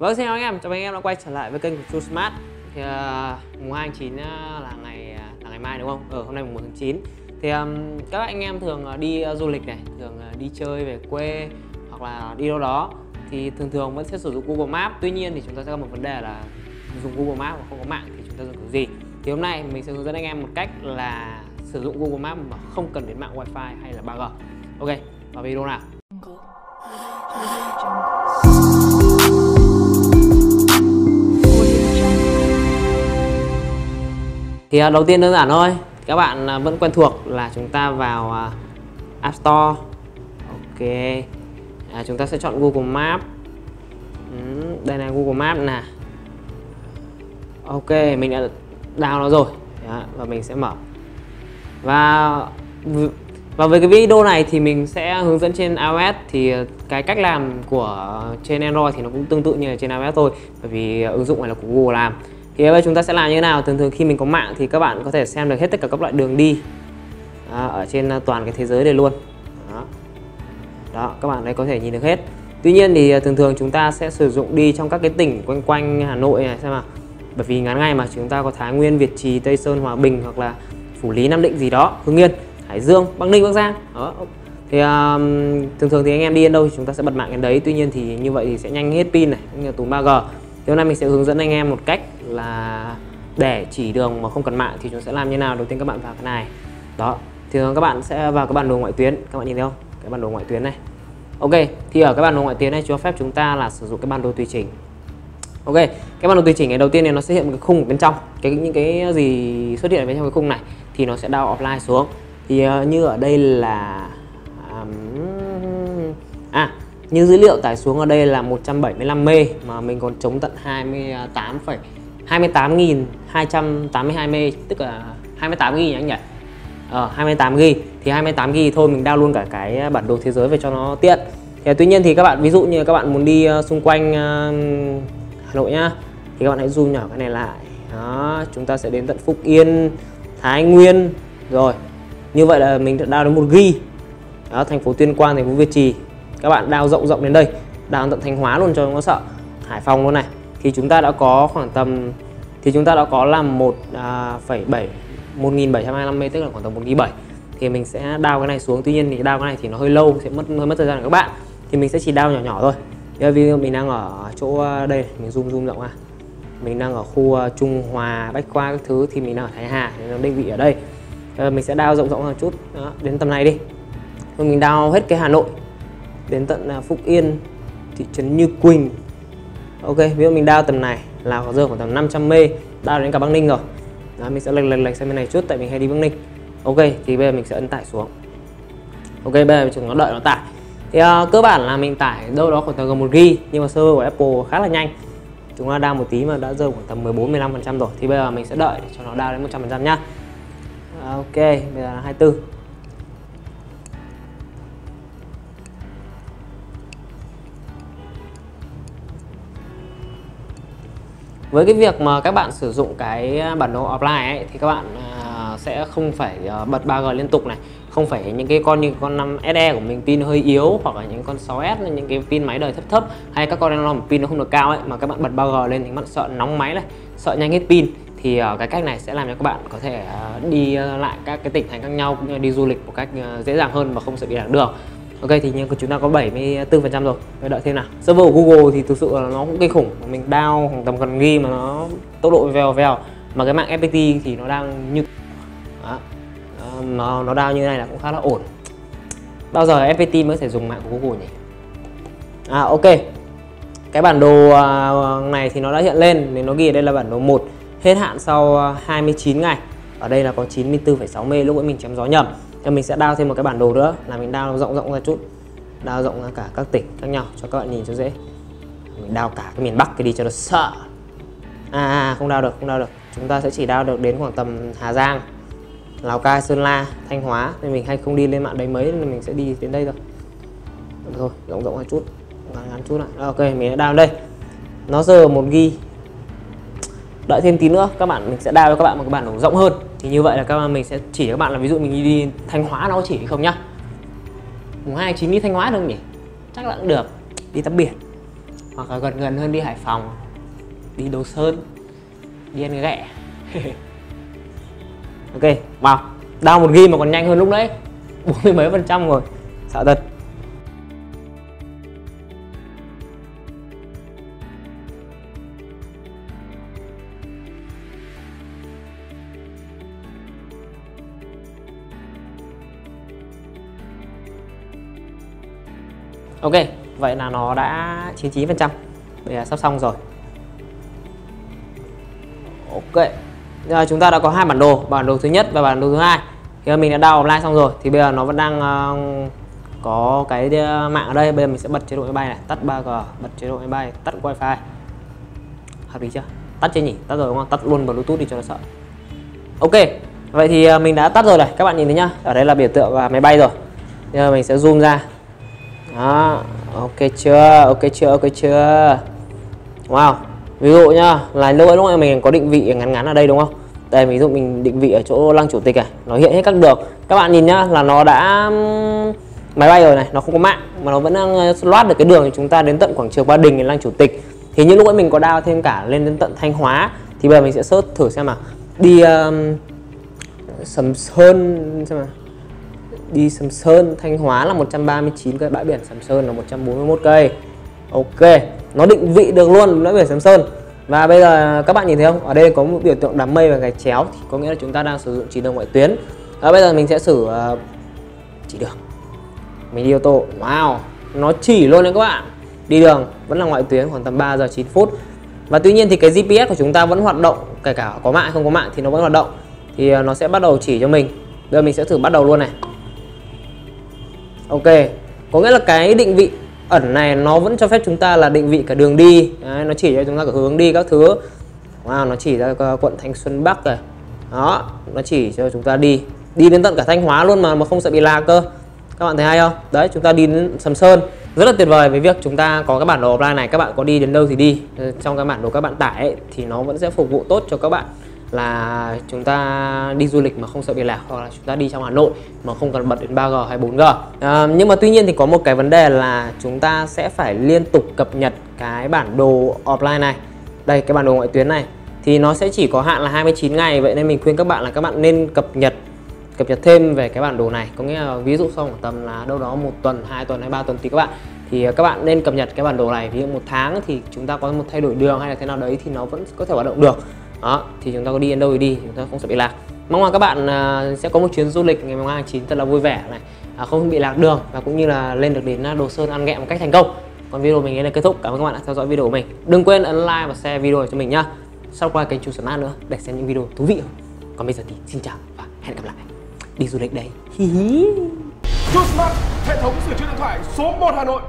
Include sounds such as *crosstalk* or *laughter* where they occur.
Vâng xin chào anh em, chào anh em đã quay trở lại với kênh của True Smart. Thì, uh, Mùng 2 tháng 9 uh, à, là ngày uh, là ngày mai đúng không? Ở ừ, hôm nay mùng 1 tháng 9 Thì um, các anh em thường uh, đi uh, du lịch này, thường uh, đi chơi về quê hoặc là đi đâu đó thì thường thường vẫn sẽ sử dụng Google Maps. Tuy nhiên thì chúng ta sẽ có một vấn đề là dùng Google Maps mà không có mạng thì chúng ta dùng cái gì? Thì hôm nay mình sẽ hướng dẫn anh em một cách là sử dụng Google Maps mà không cần đến mạng Wi-Fi hay là 3G Ok, vào video nào. Thì à, đầu tiên đơn giản thôi. Các bạn à, vẫn quen thuộc là chúng ta vào à, App Store. Ok. À, chúng ta sẽ chọn Google Maps. Ừ, đây là Google Maps nè. Ok mình đã download nó rồi. Đó, và mình sẽ mở. Và và với cái video này thì mình sẽ hướng dẫn trên iOS. Thì cái cách làm của trên Android thì nó cũng tương tự như là trên iOS thôi. Bởi vì ứng dụng này là của Google làm thì bây giờ chúng ta sẽ làm như thế nào? Thường thường khi mình có mạng thì các bạn có thể xem được hết tất cả các loại đường đi. Đó, ở trên à, toàn cái thế giới này luôn. Đó. đó các bạn đây có thể nhìn được hết. Tuy nhiên thì à, thường thường chúng ta sẽ sử dụng đi trong các cái tỉnh quanh quanh Hà Nội này xem nào. Bởi vì ngắn ngày mà chúng ta có Thái Nguyên Việt Trì Tây Sơn Hòa Bình hoặc là Phủ Lý Nam Định gì đó Hưng Yên Hải Dương Bắc Ninh Bắc Giang. Đó. Thì um, thường thường thì anh em đi đến đâu thì chúng ta sẽ bật mạng đến đấy. Tuy nhiên thì như vậy thì sẽ nhanh hết pin này như tốn 3G thì hôm nay mình sẽ hướng dẫn anh em một cách là để chỉ đường mà không cần mạng thì chúng sẽ làm như nào? Đầu tiên các bạn vào cái này. Đó thì các bạn sẽ vào cái bản đồ ngoại tuyến. Các bạn nhìn thấy không? Cái bản đồ ngoại tuyến này. Ok thì ở cái bản đồ ngoại tuyến này cho phép chúng ta là sử dụng cái bản đồ tùy chỉnh. Ok cái bản đồ tùy chỉnh này đầu tiên thì nó sẽ hiện một cái khung ở bên trong. Cái những cái gì xuất hiện ở bên trong cái khung này thì nó sẽ đau offline xuống. Thì uh, như ở đây là um, à như dữ liệu tải xuống ở đây là 175 m mà mình còn chống tận 28, 28.282 m tức là 28 GB nhỉ anh nhỉ? Ờ, 28 GB thì 28 GB thôi mình download luôn cả cái bản đồ thế giới về cho nó tiện. Thì, tuy nhiên thì các bạn ví dụ như các bạn muốn đi ờ, xung quanh ờ, Hà Nội nhá thì các bạn hãy zoom nhỏ cái này lại. Đó chúng ta sẽ đến tận Phúc Yên Thái Nguyên. Rồi như vậy là mình đã đào đến một ghi. đó thành phố Tuyên Quang thành phố Việt Trì. Các bạn đào rộng rộng đến đây đào tận Thanh Hóa luôn cho nó sợ. Hải Phòng luôn này thì chúng ta đã có khoảng tầm thì chúng ta đã có là 1,7 à, 1725 m tức là khoảng tầm 1 7 thì mình sẽ đao cái này xuống. Tuy nhiên thì đao cái này thì nó hơi lâu sẽ mất hơi mất thời gian của các bạn. Thì mình sẽ chỉ đao nhỏ nhỏ thôi. Bây giờ mình đang ở chỗ à, đây mình zoom zoom rộng ra. Mình đang ở khu à, Trung Hòa Bách Khoa các thứ thì mình đang ở Thái Hà nên nó định vị ở đây. Bây mình sẽ đao rộng rộng hơn chút. Đó, đến tầm này đi. Rồi mình đao hết cái Hà Nội. Đến tận à, Phúc Yên thị trấn Như Quỳnh ok ví dụ mình đao tầm này là có rơi khoảng tầm 500 m đao đến cả Bắc Ninh rồi. Đó, mình sẽ lệch lệch lệch sang bên này chút tại mình hay đi Bắc Ninh. Ok thì bây giờ mình sẽ ấn tải xuống. Ok bây giờ chúng nó đợi nó tải. Thì uh, cơ bản là mình tải đâu đó khoảng tầm gần một g nhưng mà server của Apple khá là nhanh. Chúng nó đao một tí mà đã rơi khoảng tầm 14 15 phần trăm rồi. Thì bây giờ mình sẽ đợi để cho nó đao đến 100 phần trăm nhá. Ờ, ok bây giờ là 24 với cái việc mà các bạn sử dụng cái à, bản đồ offline ấy, thì các bạn à, sẽ không phải à, bật 3G liên tục này không phải những cái con như con 5 SE của mình pin hơi yếu hoặc là những con 6S những cái pin máy đời thấp thấp hay các con Canon pin nó không được cao ấy mà các bạn bật 3G lên thì các bạn sợ nóng máy này sợ nhanh hết pin. Thì cái cách này sẽ làm cho các bạn có thể đi lại các cái tỉnh thành khác nhau cũng như đi du lịch một cách dễ dàng hơn mà không sợ bị lạc đường. Ok thì như chúng ta có 74% rồi. Phải đợi thêm nào. Server của Google thì thực sự là nó cũng kinh khủng. Mình down khoảng tầm gần ghi mà nó tốc độ vèo vèo. Mà cái mạng FPT thì nó đang như Đó. Nó, nó down như này là cũng khá là ổn. Bao giờ FPT mới thể dùng mạng của Google nhỉ? À ok. Cái bản đồ à, này thì nó đã hiện lên. Nên nó ghi ở đây là bản đồ 1 Hết hạn sau à, 29 ngày. Ở đây là có 94,6 mê lúc ấy mình chém gió nhầm thì mình sẽ đao thêm một cái bản đồ nữa là mình đao rộng rộng ra chút. Đao rộng ra cả các tỉnh khác nhau cho các bạn nhìn cho dễ. Mình đao cả cái miền Bắc cái đi cho nó sợ. À, à không đao được không đao được. Chúng ta sẽ chỉ đao được đến khoảng tầm Hà Giang Lào Cai Sơn La Thanh Hóa. Nên mình hay không đi lên mạng đấy mấy nên mình sẽ đi đến đây thôi. Thôi rộng rộng ra chút. Ngắn ngắn chút lại ok mình đã đao đây. Nó giờ một ghi. Đợi thêm tí nữa các bạn mình sẽ đao cho các bạn một cái bản đồ rộng hơn thì như vậy là các bạn, mình sẽ chỉ các bạn là ví dụ mình đi thanh hóa nó chỉ không nhá? Mùng hai chín đi thanh hóa được không nhỉ? Chắc là cũng được. Đi tắm biển. Hoặc là gần gần hơn đi Hải Phòng. Đi Đồ Sơn. Đi ăn ghẹ. *laughs* Ok, vào. Đau một ghi mà còn nhanh hơn lúc đấy bốn mươi mấy phần trăm rồi. Sợ thật. Ok, vậy là nó đã 99% Bây giờ sắp xong rồi. Ok. Giờ chúng ta đã có hai bản đồ Bản đồ thứ nhất và bản đồ thứ hai. Khi mình đã download offline xong rồi Thì bây giờ nó vẫn đang uh, có cái ờ, mạng ở đây. Bây giờ mình sẽ bật chế độ máy bay này. Tắt 3G, bật chế độ máy bay, tắt wifi. Hợp lý chưa? Tắt chưa nhỉ? Tắt rồi đúng không? Tắt luôn bluetooth đi cho nó sợ. Ok Vậy thì ờ, mình đã tắt rồi này. Các bạn nhìn thấy nhá. Ở đây là biểu tượng và máy bay rồi. Bây giờ mình sẽ zoom ra đó ok chưa? Ok chưa? Ok chưa? Wow ví dụ nhá là lúc ấy lúc này mình có định vị ngắn ngắn ở đây đúng không? Đây ví dụ mình định vị ở chỗ lăng chủ tịch này nó hiện hết các được. Các bạn nhìn nhá là nó đã máy bay rồi này nó không có mạng mà nó vẫn đang ờ, loát được cái đường thì chúng ta đến tận quảng trường ba đình đến lăng chủ tịch. Thì như lúc ấy mình có đao thêm cả lên đến tận thanh hóa thì bây giờ mình sẽ search thử xem nào. Đi um, sầm sơn xem nào đi Sầm Sơn Thanh Hóa là 139 cây bãi biển Sầm Sơn là 141 cây. Ok nó định vị được luôn bãi biển Sầm Sơn. Và bây giờ các bạn nhìn thấy không? Ở đây có một biểu tượng đám mây và gạch chéo thì có nghĩa là chúng ta đang sử dụng chỉ đường ngoại tuyến. À, bây giờ mình sẽ sử uh, ờ, chỉ đường. Mình đi ô tô. Wow nó chỉ luôn đấy các bạn. Đi đường vẫn là ngoại tuyến khoảng tầm 3 giờ 9 phút. Và tuy nhiên thì cái GPS của chúng ta vẫn hoạt động kể cả có mạng không có mạng thì nó vẫn hoạt động. Thì ờ, nó sẽ bắt đầu chỉ cho mình. Bây giờ mình sẽ thử bắt đầu luôn này ok có nghĩa là cái định vị ẩn này nó vẫn cho phép chúng ta là định vị cả đường đi. Đấy, nó chỉ cho chúng ta cả hướng đi các thứ. Wow, nó chỉ ra quận Thanh Xuân Bắc rồi. Đó nó chỉ cho chúng ta đi. Đi đến tận cả Thanh Hóa luôn mà mà không sợ bị lạc cơ. Các bạn thấy hay không? Đấy chúng ta đi đến Sầm Sơn. Rất là tuyệt vời với việc chúng ta có cái bản đồ offline này. Các bạn có đi đến đâu thì đi. Trong cái bản đồ các bạn tải ấy, thì nó vẫn sẽ phục vụ tốt cho các bạn là chúng ta đi du lịch mà không sợ bị lạc hoặc là chúng ta đi trong Hà Nội mà không cần bật đến 3G hay 4G à, nhưng mà tuy nhiên thì có một cái vấn đề là chúng ta sẽ phải liên tục cập nhật cái bản đồ offline này. Đây cái bản đồ ngoại tuyến này. Thì nó sẽ chỉ có hạn là 29 ngày vậy nên mình khuyên các bạn là các bạn nên cập nhật cập nhật thêm về cái bản đồ này. Có nghĩa là ví dụ sau khoảng tầm là đâu đó một tuần hai tuần hay ba tuần tùy các bạn. Thì à, các bạn nên cập nhật cái bản đồ này. Ví dụ một tháng thì chúng ta có một thay đổi đường hay là thế nào đấy thì nó vẫn có thể hoạt động được đó thì chúng ta có đi đến đâu thì đi chúng ta không sợ bị lạc. Mong là các bạn à, sẽ có một chuyến du lịch ngày mùng 2 tháng 9 thật là vui vẻ này. À, không bị lạc đường và cũng như là lên được đến à, Đồ Sơn ăn ghẹ một cách thành công. Còn video mình đến đây kết thúc. Cảm ơn các bạn đã theo dõi video của mình. Đừng quên ấn like và share video cho mình nhá. Qua kênh chủ smart nữa để xem những video thú vị hơn. Còn bây giờ thì xin chào và hẹn gặp lại. Đi du lịch đây. Hi hi. Smart, hệ thống sửa chữa điện thoại số 1 Hà Nội.